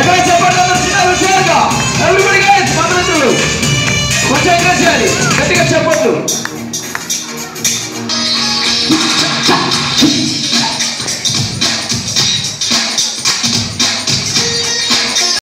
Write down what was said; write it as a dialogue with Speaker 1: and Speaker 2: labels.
Speaker 1: ఎక్కడ చెప్పండి అందరూ చిన్న హుషారుగా ఎవ్రీబడి గైస్ కొంచెం ఎక్కడ చేయాలి? గట్టిగా చెప్పొద్దు.